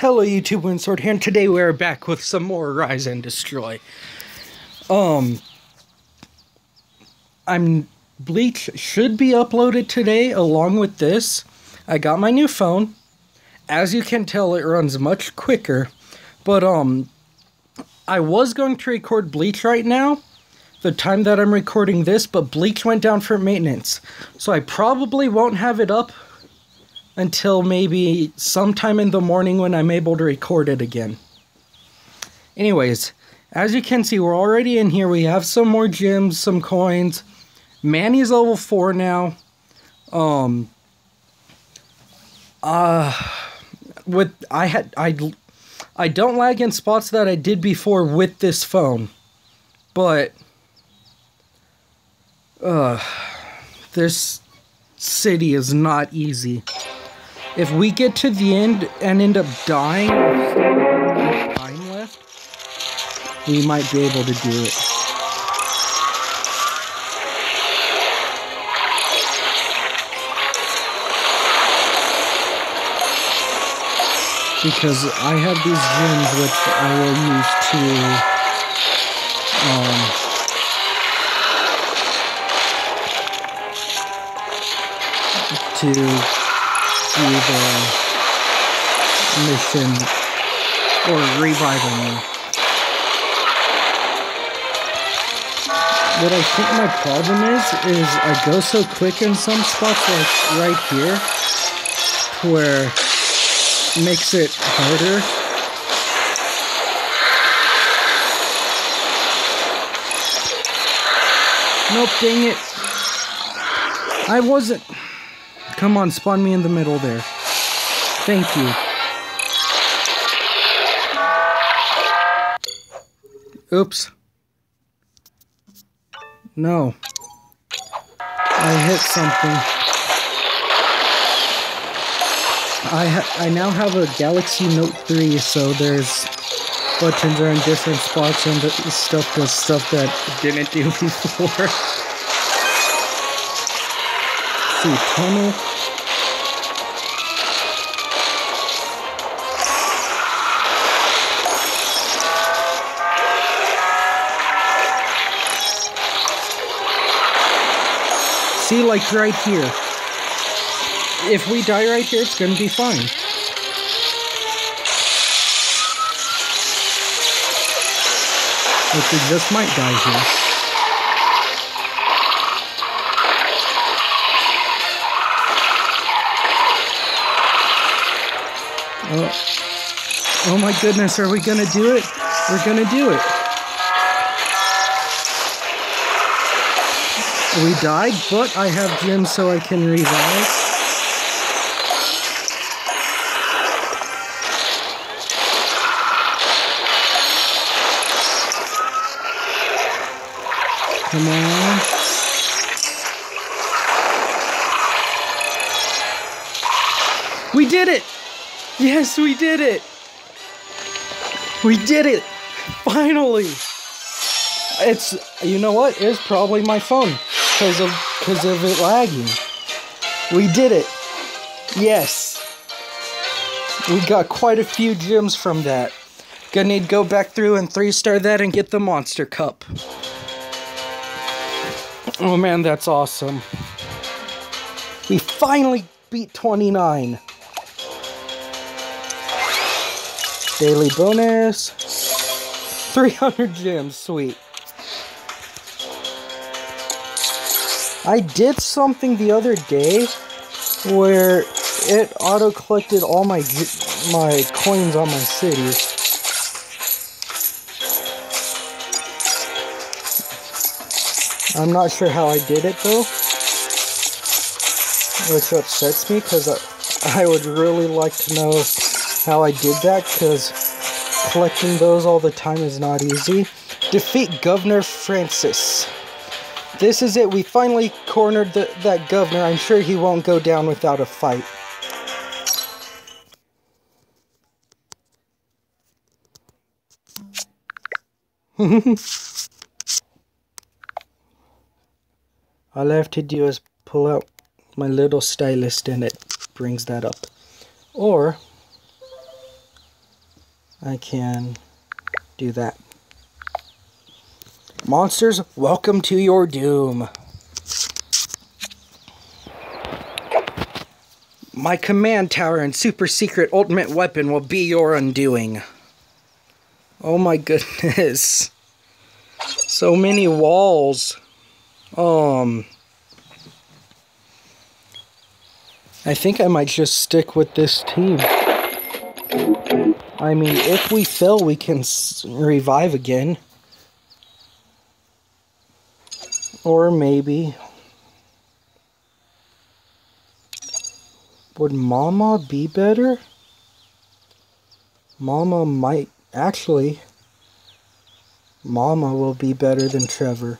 Hello YouTube, Windsword here, and today we're back with some more Rise and Destroy. Um, I'm Bleach should be uploaded today along with this. I got my new phone. As you can tell, it runs much quicker. But um, I was going to record Bleach right now, the time that I'm recording this, but Bleach went down for maintenance, so I probably won't have it up until maybe sometime in the morning when I'm able to record it again. Anyways, as you can see, we're already in here. We have some more gems, some coins. Manny's level 4 now. Um uh with I had I I don't lag in spots that I did before with this phone. But uh this city is not easy. If we get to the end and end up dying time left, we might be able to do it. Because I have these gems which I will use to um, to do the mission or reviving me. What I think my problem is, is I go so quick in some spots like right here, where it makes it harder. Nope, dang it. I wasn't... Come on, spawn me in the middle there. Thank you. Oops. No. I hit something. I I now have a Galaxy Note 3, so there's buttons are in different spots and the stuff does stuff that didn't do before. see, tunnel. See, like right here. If we die right here, it's gonna be fine. Which we just might die here. Oh. oh my goodness, are we gonna do it? We're gonna do it. We died, but I have gems so I can revive. Come on. We did it! Yes, we did it! We did it! Finally! It's, you know what? It's probably my phone because of because of it lagging. We did it. Yes. We got quite a few gems from that. Gonna need to go back through and three star that and get the monster cup. Oh man, that's awesome. We finally beat 29. Daily bonus. 300 gems, sweet. I did something the other day where it auto collected all my my coins on my city. I'm not sure how I did it though, which upsets me because I, I would really like to know how I did that because collecting those all the time is not easy. Defeat Governor Francis. This is it. We finally cornered the, that governor. I'm sure he won't go down without a fight. All I have to do is pull out my little stylist and it brings that up. Or, I can do that. Monsters, welcome to your doom. My command tower and super secret ultimate weapon will be your undoing. Oh my goodness. So many walls. Um... I think I might just stick with this team. I mean, if we fail, we can revive again. Or maybe... Would Mama be better? Mama might... Actually... Mama will be better than Trevor.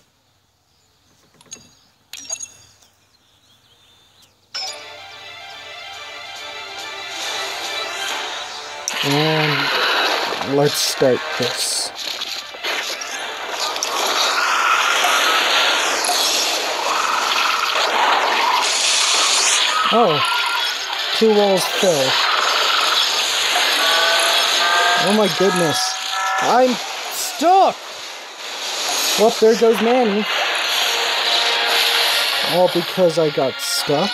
And let's start this. Oh, two walls fell. Oh my goodness. I'm stuck! Well, there goes Manny. All because I got stuck.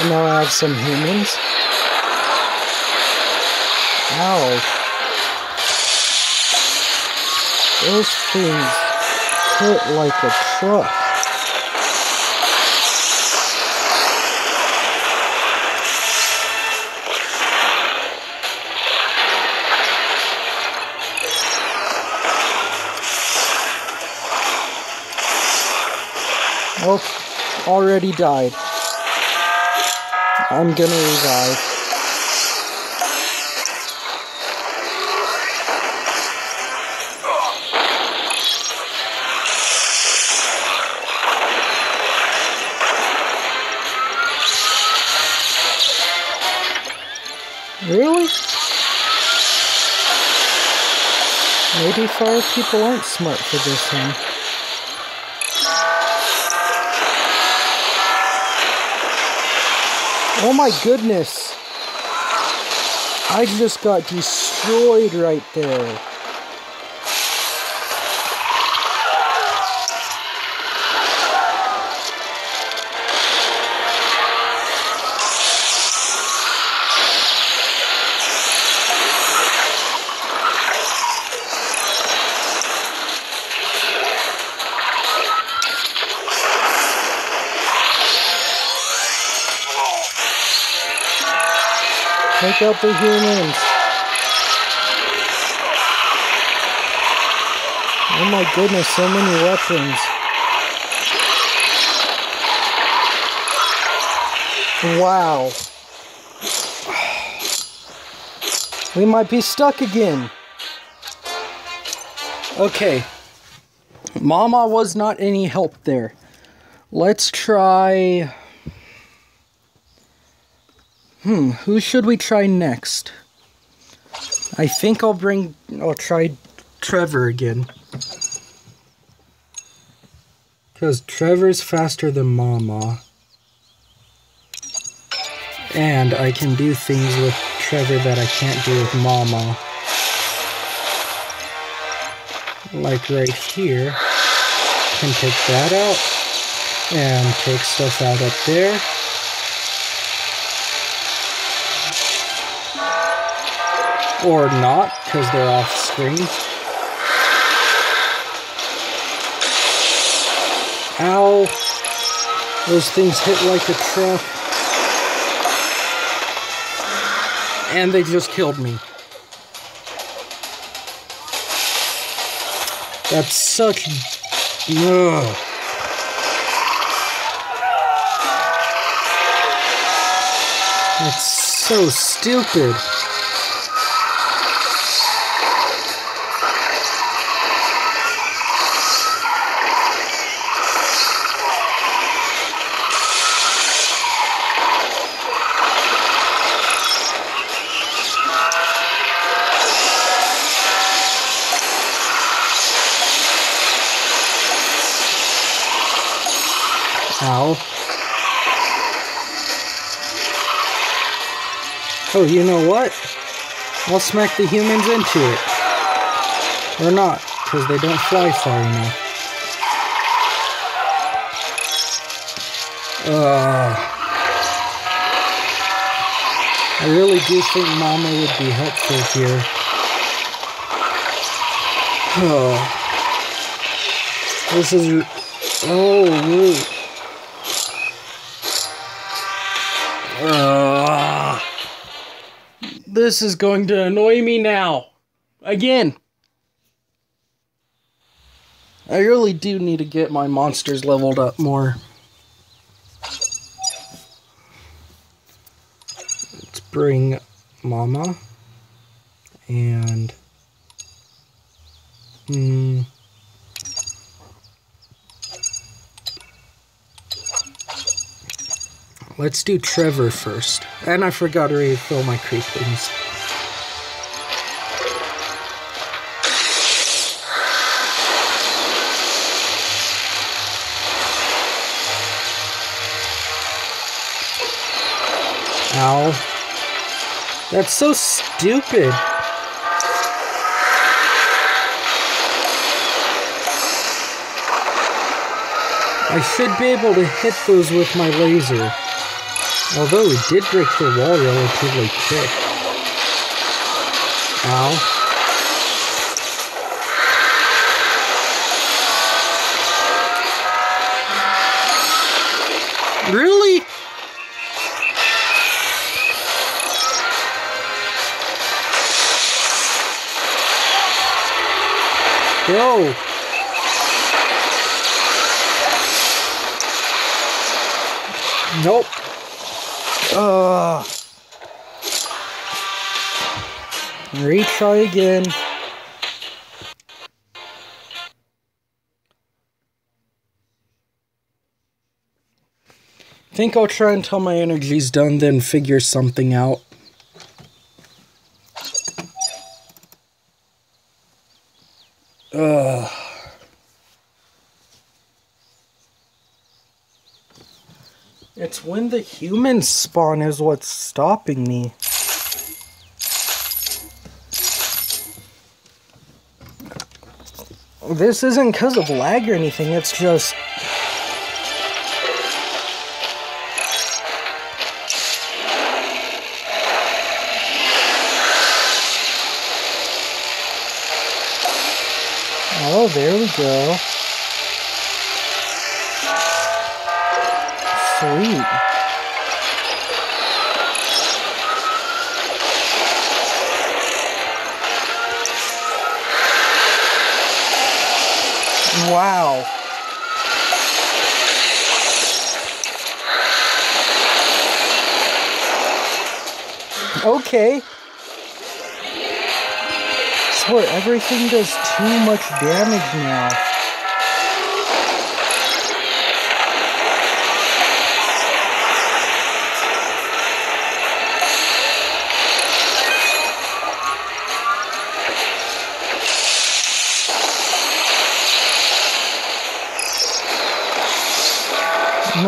And now I have some humans. Ow. Those things hit like a truck. Oh, already died. I'm gonna revive. Maybe people aren't smart for this one. Oh my goodness. I just got destroyed right there. The humans. Oh my goodness, so many weapons. Wow. We might be stuck again. Okay. Mama was not any help there. Let's try... Hmm, who should we try next? I think I'll bring... I'll try Trevor again. Because Trevor's faster than Mama. And I can do things with Trevor that I can't do with Mama. Like right here. Can take that out. And take stuff out up there. Or not, because they're off screen. Ow! Those things hit like a truck. And they just killed me. That's such... Ugh. That's so stupid. Ow. Oh, you know what? I'll smack the humans into it. Or not, because they don't fly far enough. Uh, I really do think Mama would be helpful here. Oh. This is... Oh, wait. Uh, this is going to annoy me now. Again. I really do need to get my monsters leveled up more. Let's bring Mama and... Hmm... Let's do Trevor first. And I forgot to refill my creeplings. Ow. That's so stupid. I should be able to hit those with my laser. Although it did break the wall relatively quick. Ow. Really? Go. Nope. Retry again. Think I'll try until my energy's done, then figure something out. Ugh. It's when the humans spawn is what's stopping me. This isn't because of lag or anything, it's just... Oh, there we go. Sweet. Wow. Okay. Swear, everything does too much damage now.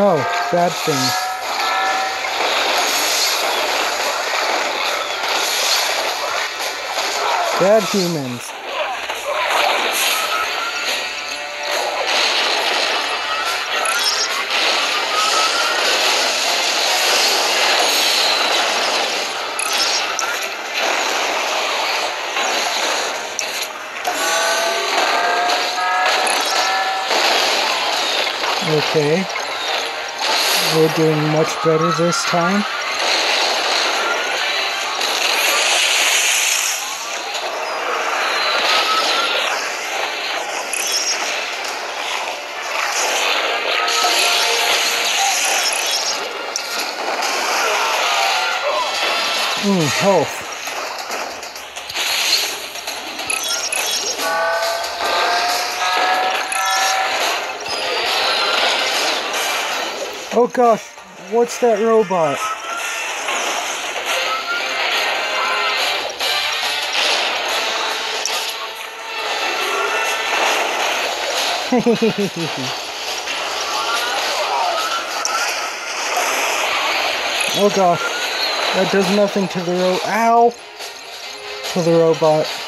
No, bad thing. Bad humans. Okay. We're doing much better this time. Mm, health. Oh gosh, what's that robot? oh gosh. That does nothing to the ro- ow to the robot.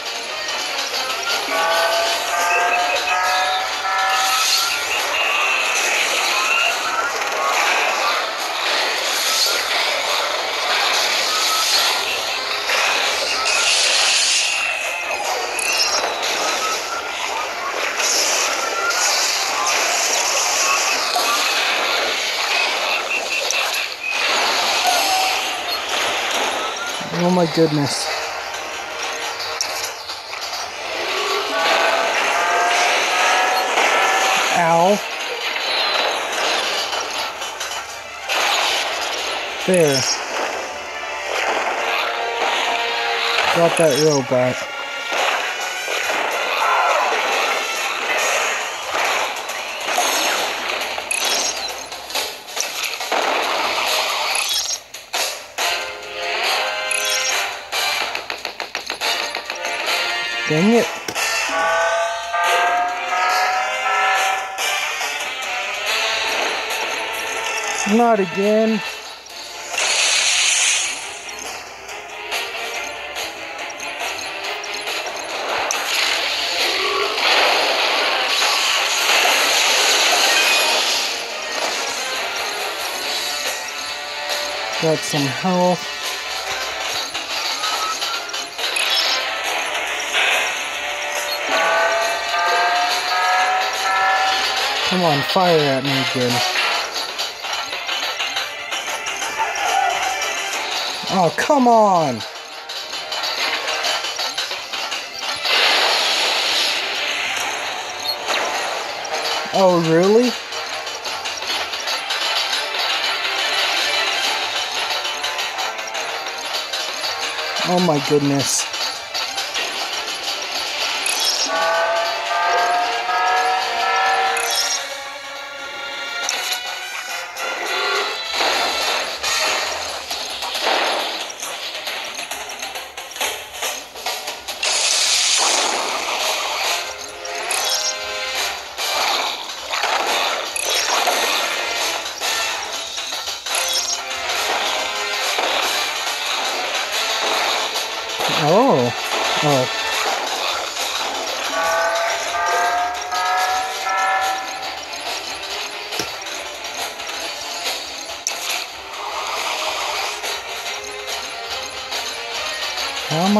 Oh my goodness. Ow. There. Got that robot. Dang it. Not again. Got some health. Come on, fire at me again. Oh, come on! Oh, really? Oh my goodness.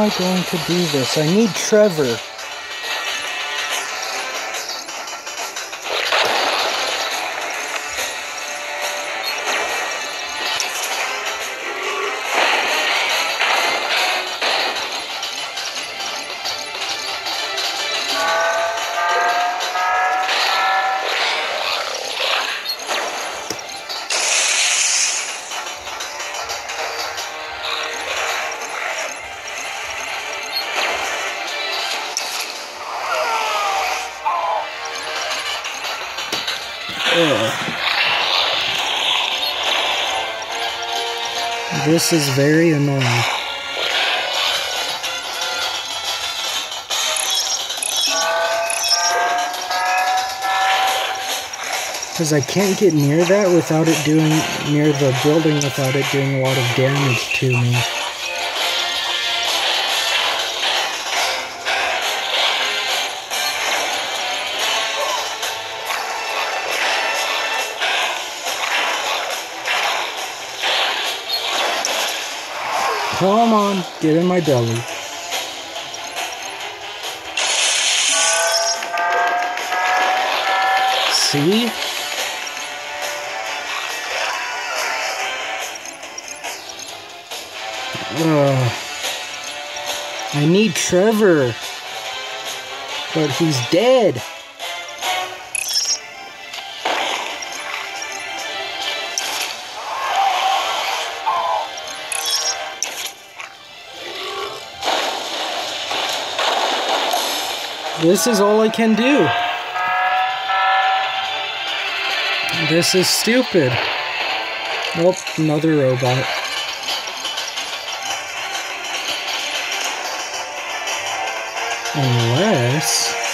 I going to do this? I need Trevor. This is very annoying. Because I can't get near that without it doing, near the building without it doing a lot of damage to me. Come on, get in my belly. See? Ugh. I need Trevor. But he's dead. This is all I can do. This is stupid. Nope, another robot. Unless...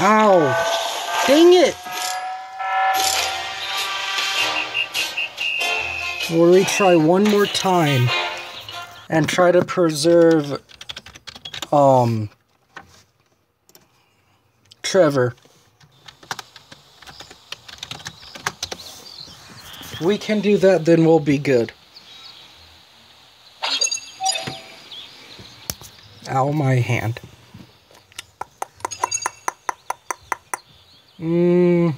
Ow! Dang it! We'll retry one more time and try to preserve um Trevor. If we can do that, then we'll be good. Ow, my hand. Mmm.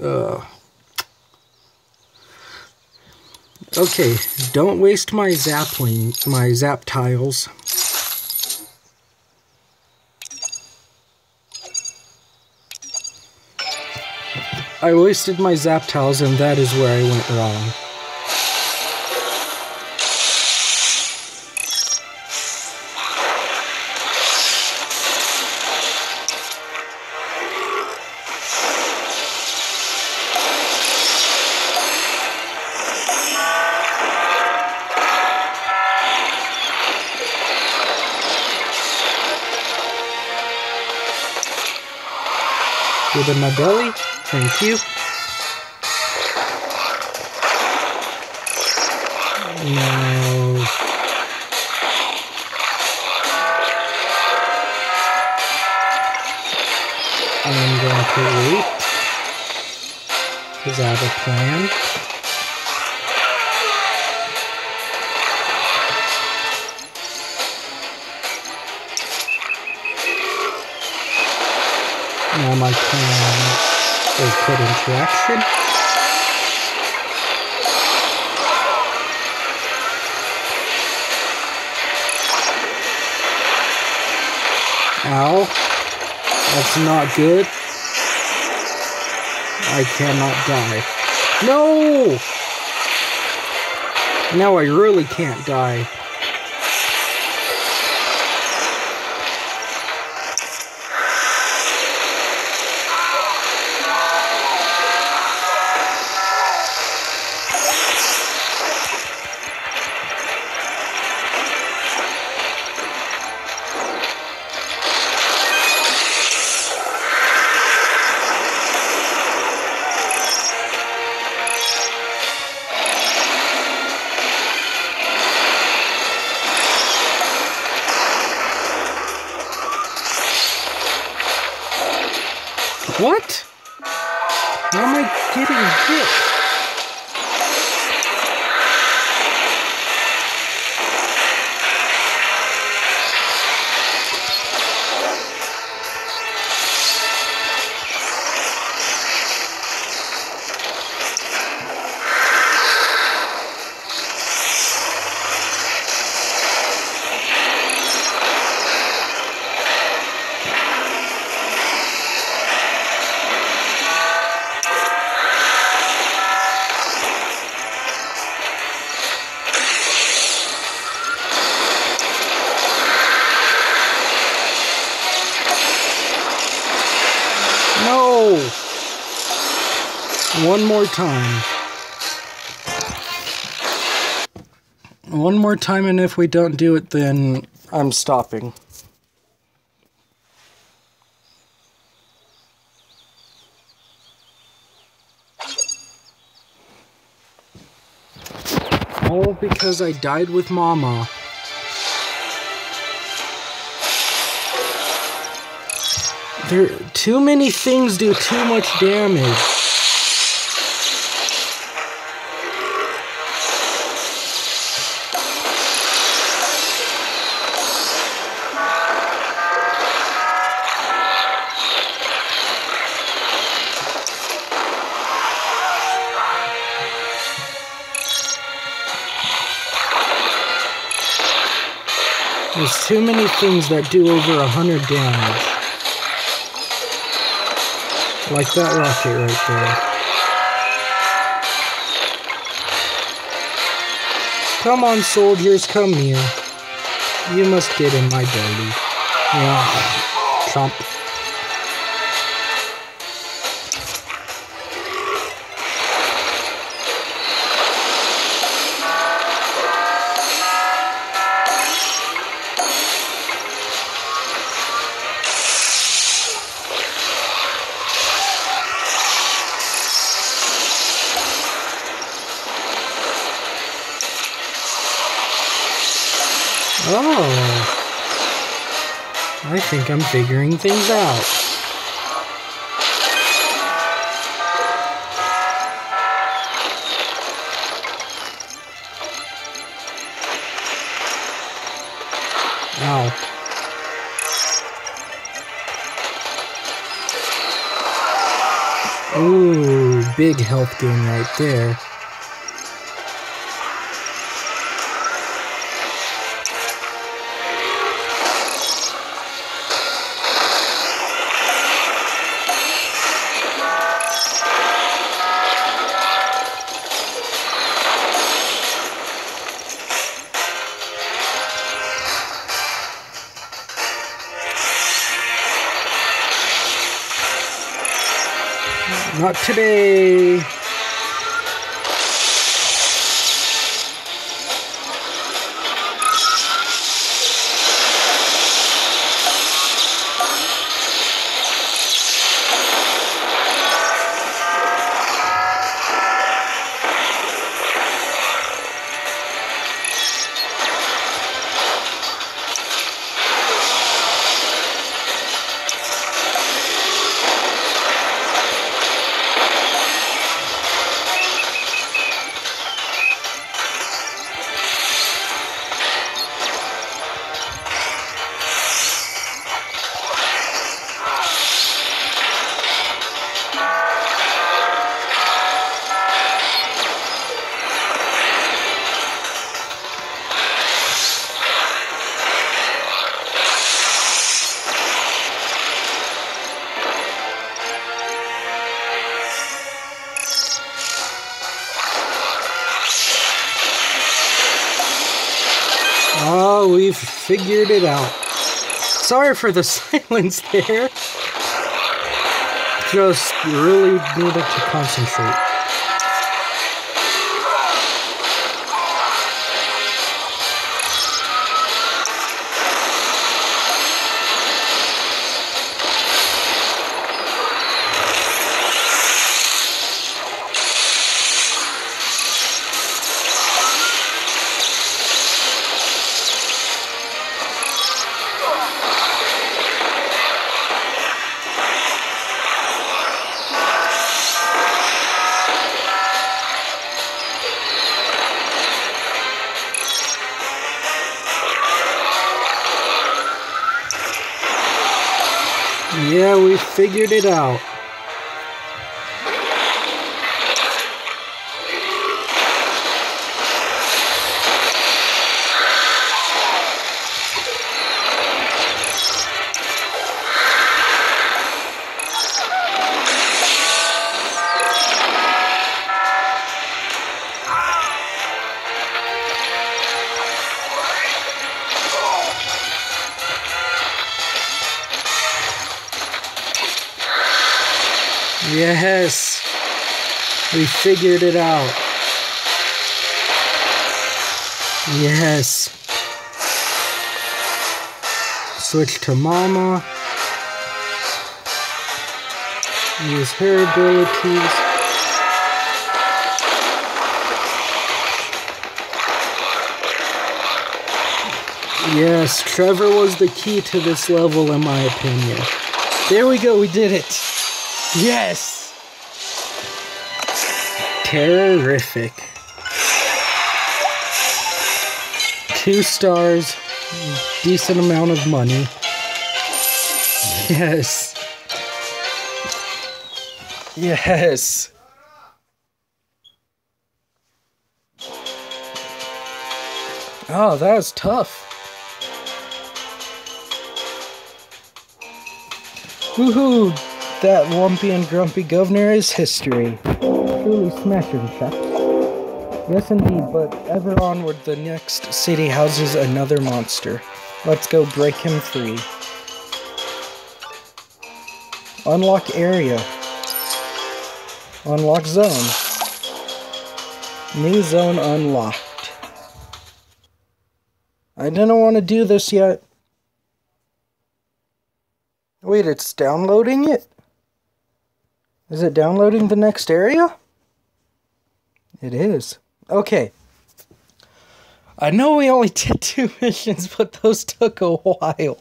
Ugh. Okay, don't waste my zapling, my zap tiles. I wasted my zap tiles and that is where I went wrong. In my belly. Thank you. No. I'm going to wait. Because I have a plan. Now my plan is put into action. Ow. That's not good. I cannot die. No! Now I really can't die. What? How am I getting hit? Time. One more time, and if we don't do it, then I'm stopping. All because I died with Mama. There, too many things do too much damage. Too many things that do over a hundred damage. Like that rocket right there. Come on, soldiers, come here. You must get in my belly. Yeah, Trump. Think I'm figuring things out. Ow. Ooh, big health gain right there. Today. Figured it out. Sorry for the silence there. Just really needed to concentrate. Figured it out. Yes. We figured it out. Yes. Switch to Mama. Use her abilities. Yes, Trevor was the key to this level in my opinion. There we go, we did it. Yes! Terrific. Two stars, decent amount of money. Yes. Yes. Oh, that was tough. Woohoo! That lumpy and grumpy governor is history. Truly smashing, chaps. Yes, indeed, but ever onward, the next city houses another monster. Let's go break him free. Unlock area. Unlock zone. New zone unlocked. I didn't want to do this yet. Wait, it's downloading it? Is it downloading the next area? It is. Okay. I know we only did two missions, but those took a while.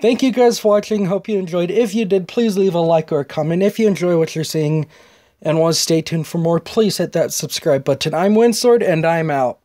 Thank you guys for watching. Hope you enjoyed. If you did, please leave a like or a comment. If you enjoy what you're seeing and want to stay tuned for more, please hit that subscribe button. I'm Windsword, and I'm out.